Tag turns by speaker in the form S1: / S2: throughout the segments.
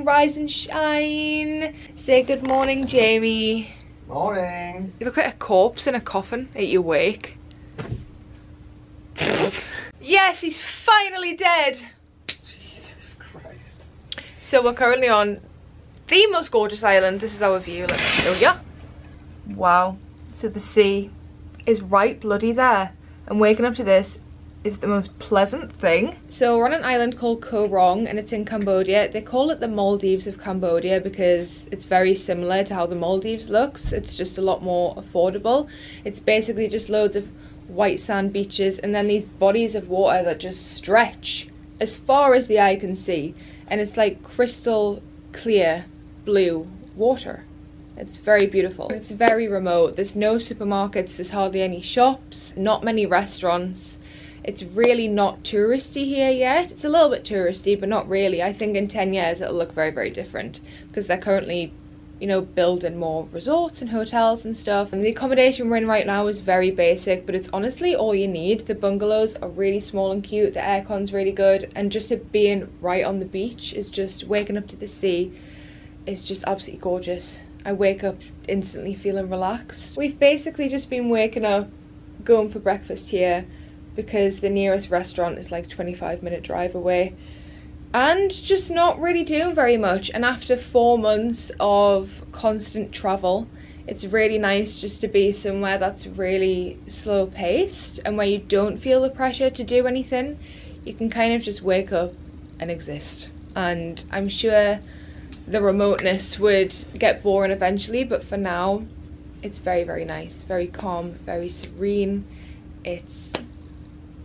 S1: morning, rise and shine. Say good morning, Jamie.
S2: Morning.
S1: You look like a corpse in a coffin at your wake. yes, he's finally dead.
S2: Jesus Christ.
S1: So we're currently on the most gorgeous island. This is our view. Let me show you. Wow. So the sea is right bloody there. And waking up to this is the most pleasant thing. So we're on an island called Koh Rong and it's in Cambodia. They call it the Maldives of Cambodia because it's very similar to how the Maldives looks. It's just a lot more affordable. It's basically just loads of white sand beaches and then these bodies of water that just stretch as far as the eye can see. And it's like crystal clear blue water. It's very beautiful. It's very remote. There's no supermarkets, there's hardly any shops, not many restaurants. It's really not touristy here yet. It's a little bit touristy, but not really. I think in 10 years it'll look very, very different because they're currently, you know, building more resorts and hotels and stuff. And the accommodation we're in right now is very basic, but it's honestly all you need. The bungalows are really small and cute. The aircon's really good. And just being right on the beach is just waking up to the sea is just absolutely gorgeous. I wake up instantly feeling relaxed. We've basically just been waking up, going for breakfast here because the nearest restaurant is like 25 minute drive away. And just not really doing very much. And after four months of constant travel it's really nice just to be somewhere that's really slow paced and where you don't feel the pressure to do anything. You can kind of just wake up and exist. And I'm sure the remoteness would get boring eventually but for now it's very very nice. Very calm very serene. It's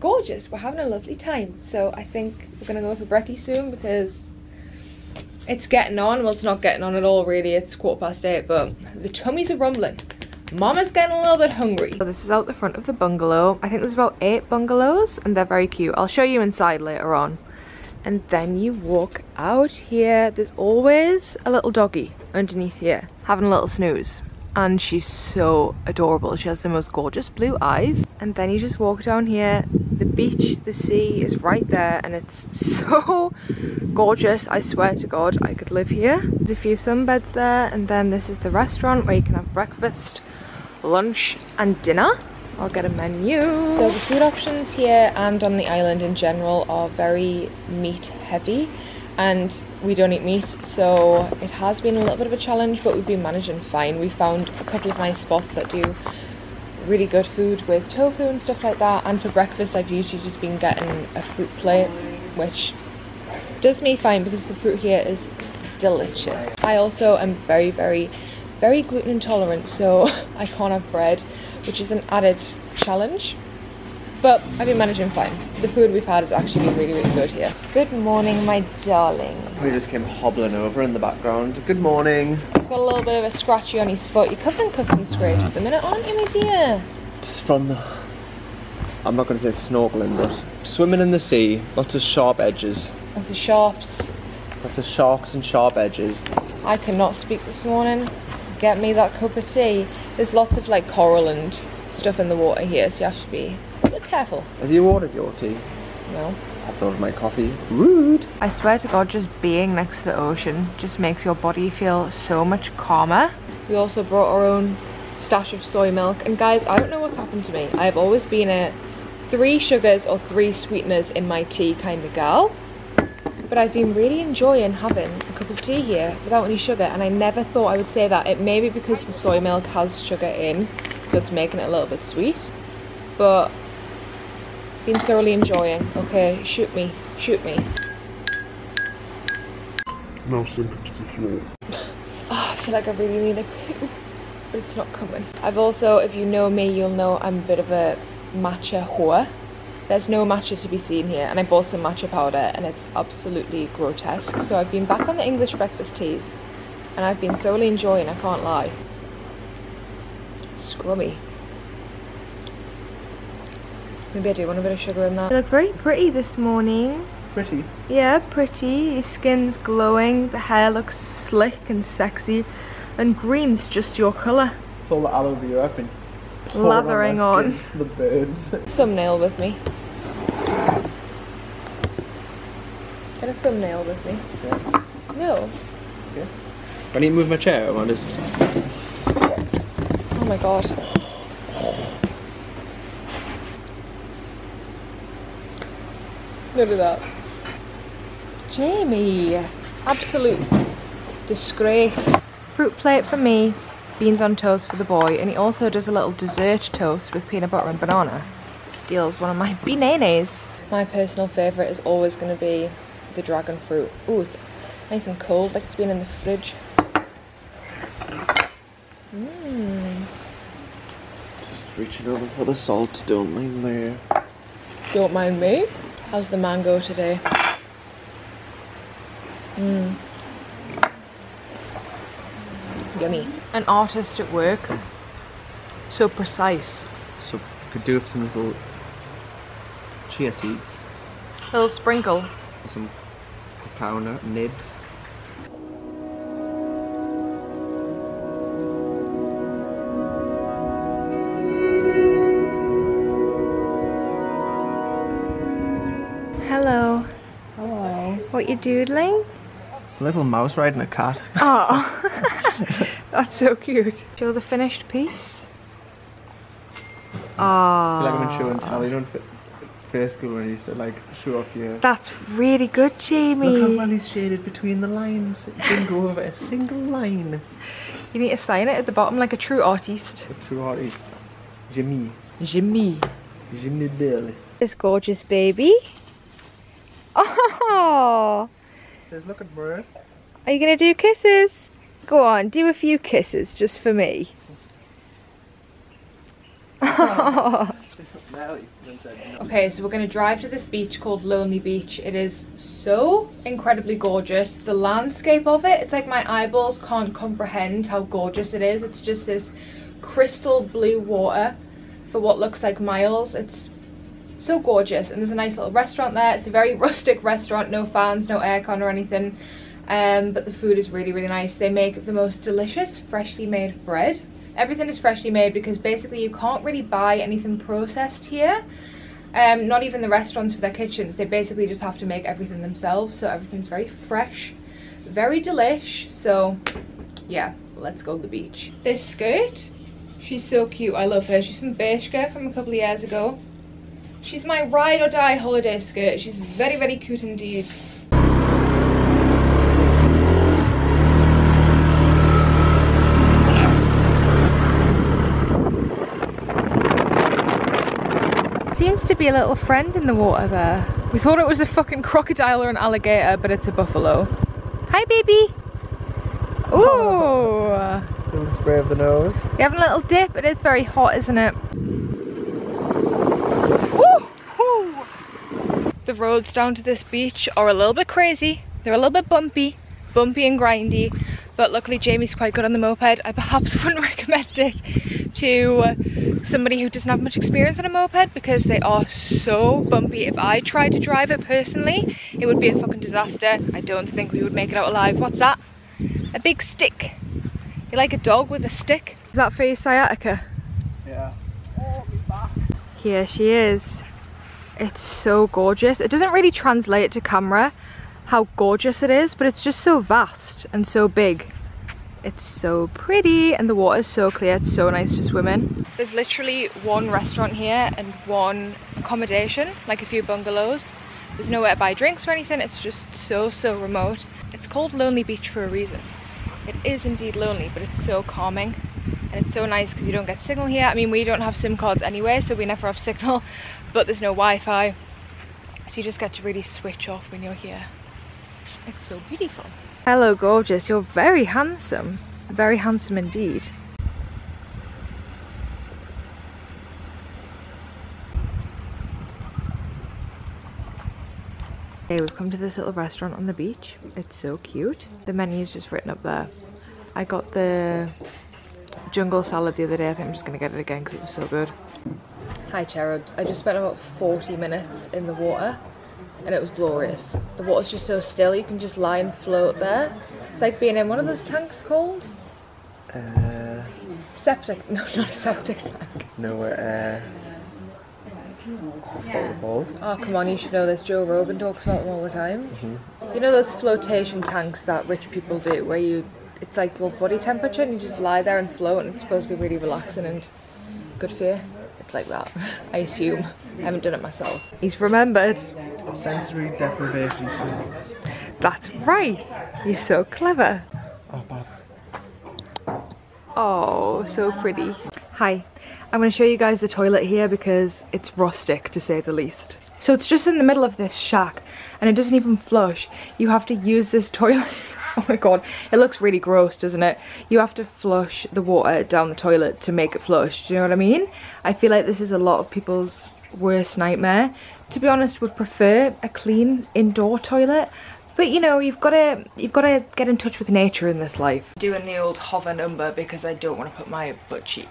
S1: gorgeous. We're having a lovely time. So I think we're gonna go for brekkie soon because it's getting on. Well it's not getting on at all really. It's quarter past eight but the tummies are rumbling. Mama's getting a little bit hungry. So this is out the front of the bungalow. I think there's about eight bungalows and they're very cute. I'll show you inside later on. And then you walk out here. There's always a little doggy underneath here having a little snooze. And she's so adorable. She has the most gorgeous blue eyes. And then you just walk down here the beach the sea is right there and it's so gorgeous i swear to god i could live here there's a few sunbeds there and then this is the restaurant where you can have breakfast lunch and dinner I'll get a menu. So the food options here and on the island in general are very meat heavy and we don't eat meat so it has been a little bit of a challenge but we've been managing fine. We found a couple of nice spots that do really good food with tofu and stuff like that and for breakfast I've usually just been getting a fruit plate which does me fine because the fruit here is delicious. I also am very very very gluten intolerant so I can't have bread which is an added challenge. But I've been managing fine. The food we've had has actually been really, really good here. Good morning, my darling.
S2: We just came hobbling over in the background. Good morning.
S1: He's got a little bit of a scratchy on his foot. You're covered in cuts and scrapes at the minute, aren't you, my dear?
S2: It's from, I'm not going to say snorkeling, but swimming in the sea. Lots of sharp edges.
S1: Lots of sharps.
S2: Lots of sharks and sharp edges.
S1: I cannot speak this morning. Get me that cup of tea. There's lots of like coral and stuff in the water here, so you have to be a bit careful.
S2: Have you ordered your tea?
S1: No.
S2: I've ordered my coffee. Rude.
S1: I swear to God, just being next to the ocean just makes your body feel so much calmer. We also brought our own stash of soy milk. And guys, I don't know what's happened to me. I've always been a three sugars or three sweeteners in my tea kind of girl. But I've been really enjoying having a cup of tea here without any sugar. And I never thought I would say that. It may be because the soy milk has sugar in, so it's making it a little bit sweet. But been thoroughly enjoying. Okay, shoot me, shoot me.
S3: Now sink it to the floor.
S1: Oh, ah, I feel like I really need a poo, but it's not coming. I've also, if you know me, you'll know I'm a bit of a matcha whore. There's no matcha to be seen here, and I bought some matcha powder, and it's absolutely grotesque. So I've been back on the English breakfast teas, and I've been thoroughly enjoying, I can't lie. Scrummy. Maybe I do want a bit of sugar in that. You look very pretty this morning.
S2: Pretty.
S1: Yeah, pretty. Your skin's glowing, the hair looks slick and sexy, and green's just your colour.
S2: It's all the aloe vera I've been
S1: Lathering
S2: my
S1: on.
S2: The birds.
S1: Thumbnail with me. Get a thumbnail with me.
S2: Yeah.
S1: No.
S2: Do I need to move my chair or am I just...
S1: Oh my god. Look at that. Jamie. Absolute disgrace. Fruit plate for me, beans on toast for the boy, and he also does a little dessert toast with peanut butter and banana. Steals one of my bananas. My personal favourite is always going to be the dragon fruit. Ooh, it's nice and cold, like it's been in the fridge. Mmm.
S2: Just reaching over for the salt, don't mind me.
S1: Don't mind me. How's the mango today? Mmm. Yummy. An artist at work. So precise.
S2: So, could do with some little chia seeds, A
S1: Little sprinkle.
S2: some cacao nibs.
S1: What you doodling?
S2: A Little mouse riding a cat.
S1: Oh. That's so cute. Show the finished piece. Ah.
S2: I feel like I'm in show and tell. You know, in f- first school when you used to like show off your.
S1: That's really good, Jamie.
S2: Look how well he's shaded between the lines. It didn't go over a single line.
S1: You need to sign it at the bottom like a true artist.
S2: A true artist. Jimmy.
S1: Jimmy.
S2: Jimmy Bill.
S1: This gorgeous baby. Oh.
S2: Says, look at bird.
S1: Are you gonna do kisses? Go on, do a few kisses just for me. Okay, so we're going to drive to this beach called Lonely Beach. It is so incredibly gorgeous. The landscape of it, it's like my eyeballs can't comprehend how gorgeous it is. It's just this crystal blue water for what looks like miles. It's so gorgeous and there's a nice little restaurant there. It's a very rustic restaurant, no fans, no aircon or anything. Um, but the food is really, really nice. They make the most delicious freshly made bread. Everything is freshly made because basically you can't really buy anything processed here. Um, not even the restaurants for their kitchens. They basically just have to make everything themselves. So everything's very fresh, very delish. So yeah, let's go to the beach. This skirt, she's so cute. I love her. She's from Bershka from a couple of years ago. She's my ride or die holiday skirt. She's very, very cute indeed. Seems to be a little friend in the water there. We thought it was a fucking crocodile or an alligator, but it's a buffalo. Hi, baby. Ooh.
S2: Little spray of the nose.
S1: You having a little dip? It is very hot, isn't it? Roads down to this beach are a little bit crazy. They're a little bit bumpy, bumpy and grindy. But luckily Jamie's quite good on the moped. I perhaps wouldn't recommend it to somebody who doesn't have much experience on a moped because they are so bumpy. If I tried to drive it personally, it would be a fucking disaster. I don't think we would make it out alive. What's that? A big stick. You're like a dog with a stick. Is that for your sciatica?
S2: Yeah.
S1: Here she is. It's so gorgeous. It doesn't really translate to camera how gorgeous it is, but it's just so vast and so big. It's so pretty and the water is so clear, it's so nice to swim in. There's literally one restaurant here and one accommodation, like a few bungalows. There's nowhere to buy drinks or anything, it's just so, so remote. It's called Lonely Beach for a reason. It is indeed lonely, but it's so calming and it's so nice because you don't get signal here. I mean, we don't have SIM cards anyway, so we never have signal, but there's no Wi-Fi. So you just get to really switch off when you're here. It's so beautiful. Hello, gorgeous. You're very handsome. Very handsome indeed. Okay, we've come to this little restaurant on the beach. It's so cute. The menu is just written up there. I got the jungle salad the other day. I think I'm just gonna get it again because it was so good. Hi cherubs. I just spent about 40 minutes in the water and it was glorious. The water's just so still, you can just lie and float there. It's like being in one of those tanks called?
S2: Uh,
S1: Septic, no not a septic tank.
S2: no, uh, Ball.
S1: Oh, come on, you should know this. Joe Rogan talks about them all the time. You know those flotation tanks that rich people do where you, it's like your body temperature and you just lie there and float and it's supposed to be really relaxing and good for you? It's like that, I assume. I haven't done it myself. He's remembered.
S2: Sensory deprivation tank.
S1: That's right. You're so clever.
S2: Oh, Bob.
S1: Oh, so pretty. Hi, I'm going to show you guys the toilet here because it's rustic to say the least. So it's just in the middle of this shack and it doesn't even flush. You have to use this toilet. oh my god, it looks really gross, doesn't it? You have to flush the water down the toilet to make it flush. Do you know what I mean? I feel like this is a lot of people's worst nightmare. To be honest, would prefer a clean indoor toilet. But you know, you've got to you've got to get in touch with nature in this life. Doing the old hover number because I don't want to put my butt cheek.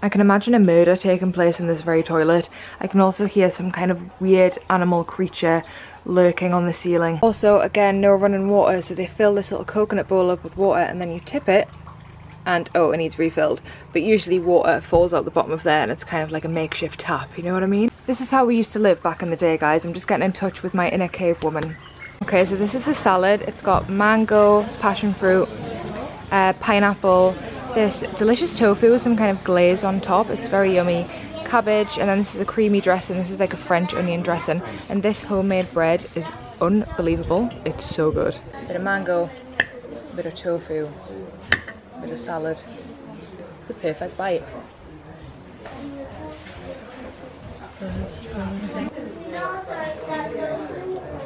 S1: I can imagine a murder taking place in this very toilet. I can also hear some kind of weird animal creature lurking on the ceiling. Also, again, no running water, so they fill this little coconut bowl up with water and then you tip it and oh, it needs refilled. But usually water falls out the bottom of there and it's kind of like a makeshift tap, you know what I mean? This is how we used to live back in the day, guys. I'm just getting in touch with my inner cave woman. Okay, so this is the salad. It's got mango, passion fruit, uh, pineapple, this delicious tofu with some kind of glaze on top. It's very yummy. Cabbage, and then this is a creamy dressing. This is like a French onion dressing. And this homemade bread is unbelievable. It's so good. Bit of mango, bit of tofu, bit of salad. The perfect bite.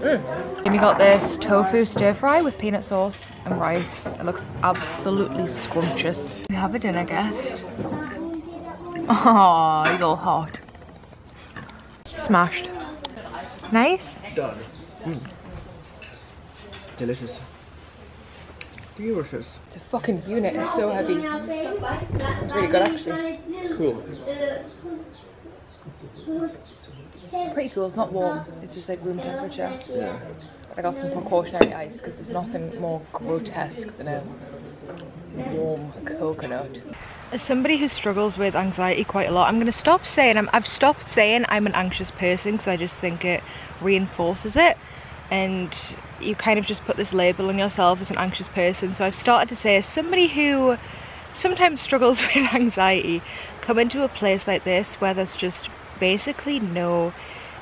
S1: Mm. And we got this tofu stir fry with peanut sauce and rice. It looks absolutely scrumptious. We have a dinner guest. Oh, he's all hot. Smashed. Nice.
S2: Done. Mm. Delicious. Delicious.
S1: It's a fucking unit. It's so heavy. It's really good actually.
S2: Cool.
S1: Pretty cool. It's not warm. It's just like room temperature.
S2: Yeah.
S1: I got some precautionary ice because there's nothing more grotesque than a warm coconut. As somebody who struggles with anxiety quite a lot, I'm going to stop saying I'm, I've stopped saying I'm an anxious person because I just think it reinforces it, and you kind of just put this label on yourself as an anxious person. So I've started to say, as somebody who sometimes struggles with anxiety, come into a place like this where there's just basically no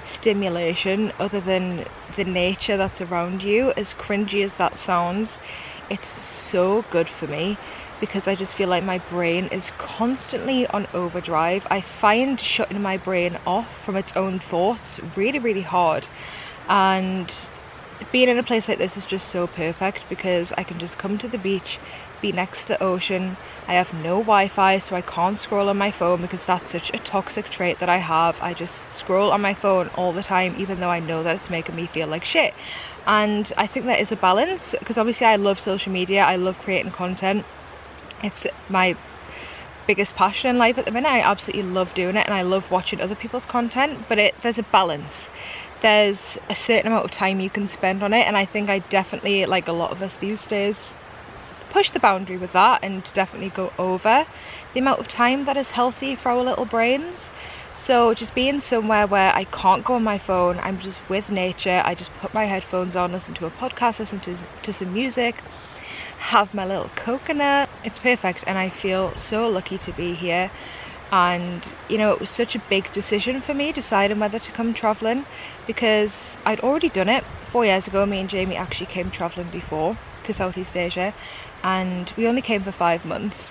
S1: stimulation other than the nature that's around you. As cringy as that sounds it's so good for me because I just feel like my brain is constantly on overdrive. I find shutting my brain off from its own thoughts really really hard. And being in a place like this is just so perfect because I can just come to the beach be next to the ocean I have no Wi-Fi so I can't scroll on my phone because that's such a toxic trait that I have. I just scroll on my phone all the time even though I know that it's making me feel like shit. And I think there is a balance because obviously I love social media, I love creating content. It's my biggest passion in life at the minute. I absolutely love doing it and I love watching other people's content but it there's a balance. There's a certain amount of time you can spend on it and I think I definitely, like a lot of us these days, push the boundary with that and definitely go over the amount of time that is healthy for our little brains. So just being somewhere where I can't go on my phone, I'm just with nature, I just put my headphones on, listen to a podcast, listen to, to some music, have my little coconut. It's perfect and I feel so lucky to be here. And you know, it was such a big decision for me deciding whether to come travelling because I'd already done it four years ago. Me and Jamie actually came travelling before to Southeast Asia and we only came for five months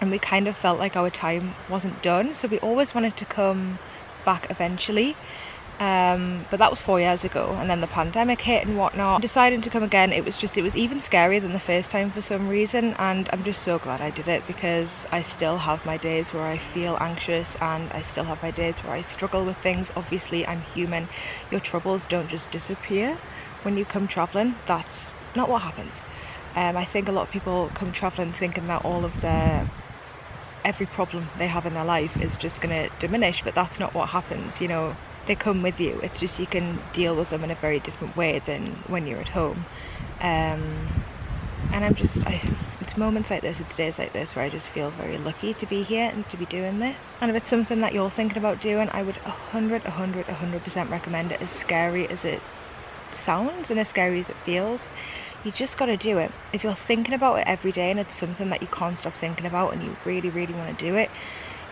S1: and we kind of felt like our time wasn't done so we always wanted to come back eventually um, but that was four years ago and then the pandemic hit and whatnot. Deciding to come again it was just it was even scarier than the first time for some reason and I'm just so glad I did it because I still have my days where I feel anxious and I still have my days where I struggle with things. Obviously I'm human. Your troubles don't just disappear when you come traveling. That's not what happens um, I think a lot of people come travelling thinking that all of their every problem they have in their life is just going to diminish, but that's not what happens. You know, they come with you. It's just you can deal with them in a very different way than when you're at home. Um, and I'm just, I, it's moments like this, it's days like this where I just feel very lucky to be here and to be doing this. And if it's something that you're thinking about doing, I would 100, 100, 100% recommend it as scary as it sounds and as scary as it feels. You just got to do it. If you're thinking about it every day and it's something that you can't stop thinking about and you really, really want to do it,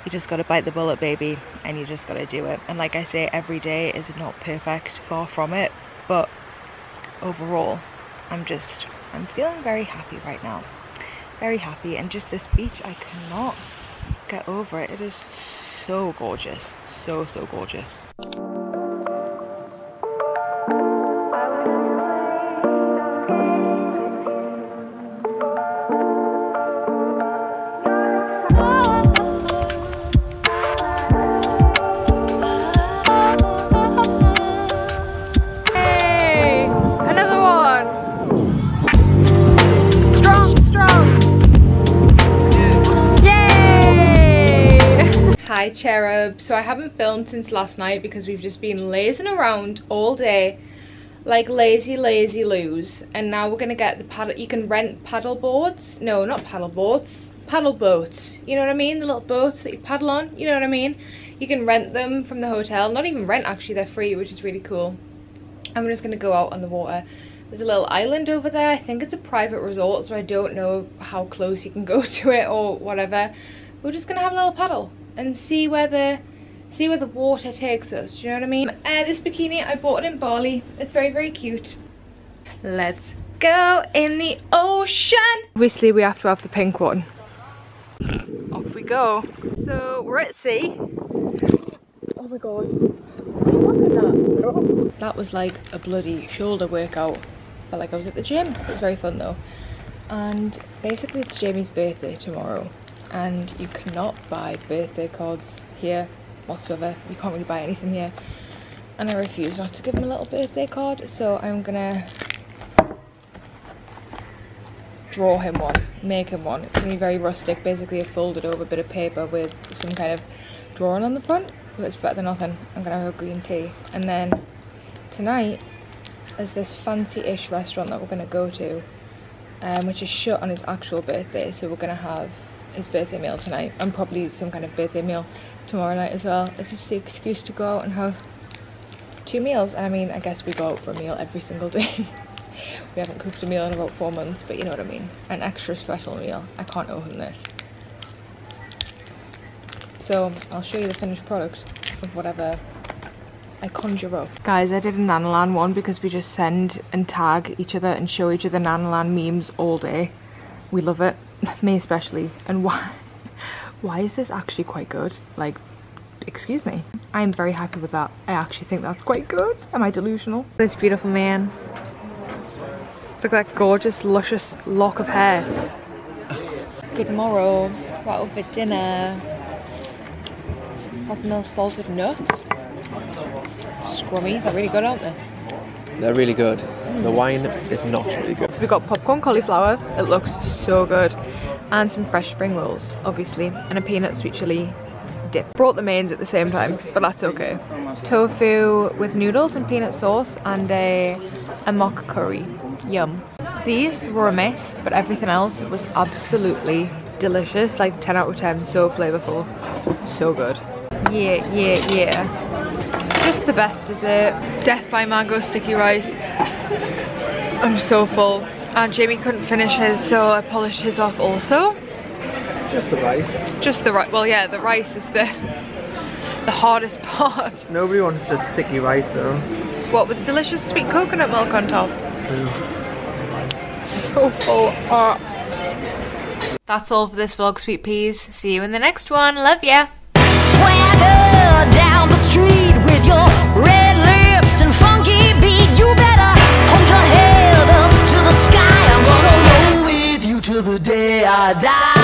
S1: you just got to bite the bullet, baby, and you just got to do it. And like I say, every day is not perfect, far from it, but overall, I'm just, I'm feeling very happy right now. Very happy, and just this beach, I cannot get over it. It is so gorgeous, so, so gorgeous. Cherub. So I haven't filmed since last night because we've just been lazing around all day like lazy lazy loos. And now we're gonna get the paddle you can rent paddle boards no not paddle boards paddle boats. You know what i mean? The little boats that you paddle on. You know what i mean? You can rent them from the hotel. Not even rent actually they're free which is really cool. I'm just gonna go out on the water. There's a little island over there. I think it's a private resort, so I don't know how close you can go to it or whatever. We're just gonna have a little paddle and see where the see where the water takes us. Do you know what I mean? Uh, this bikini I bought it in Bali. It's very very cute. Let's go in the ocean. Obviously, we have to have the pink one. Off we go. So we're at sea. Oh my god. Look at that. That was like a bloody shoulder workout. Felt like I was at the gym. It was very fun though. And basically it's Jamie's birthday tomorrow. And you cannot buy birthday cards here whatsoever. You can't really buy anything here. And I refuse not to give him a little birthday card. So I'm gonna draw him one, make him one. It's gonna be very rustic, basically a folded over bit of paper with some kind of drawing on the front. It's better than nothing. I'm gonna have a green tea. And then tonight is this fancy-ish restaurant that we're gonna go to, um, which is shut on his actual birthday. So we're gonna have his birthday meal tonight and probably some kind of birthday meal tomorrow night as well. It's just the excuse to go out and have two meals. I mean, I guess we go out for a meal every single day. we haven't cooked a meal in about four months, but you know what I mean. An extra special meal. I can't open this. So I'll show you the finished product of whatever I conjure up. Guys, I did a Nanalan one because we just send and tag each other and show each other Nanalan memes all day. We love it, me especially. And why, why is this actually quite good? Like, excuse me. I'm very happy with that. I actually think that's quite good. Am I delusional? This beautiful man. Look at that gorgeous, luscious lock of hair. Good morrow. What over dinner? Watermelon salted nuts. Scrummy. They're really good, aren't they?
S2: They're really good. The wine is not really good.
S1: So we got popcorn cauliflower. It looks so good. And some fresh spring rolls, obviously. And a peanut sweet chili dip. Brought the mains at the same time, but that's okay. Tofu with noodles and peanut sauce and a, a mock curry. Yum. These were a miss, but everything else was absolutely delicious. Like 10 out of 10, so flavorful. So good. Yeah, yeah, yeah. Just the best dessert. Death by mango sticky rice. I'm so full. And Jamie couldn't finish his, so I polished his off also.
S2: Just the rice.
S1: Just the rice. Well, yeah, the rice is the the hardest part.
S2: Nobody wants just sticky rice though.
S1: What with delicious sweet coconut milk on top. So full. Uh. That's all for this vlog, sweet peas. See you in the next one. Love ya.
S4: Swagger down the street die.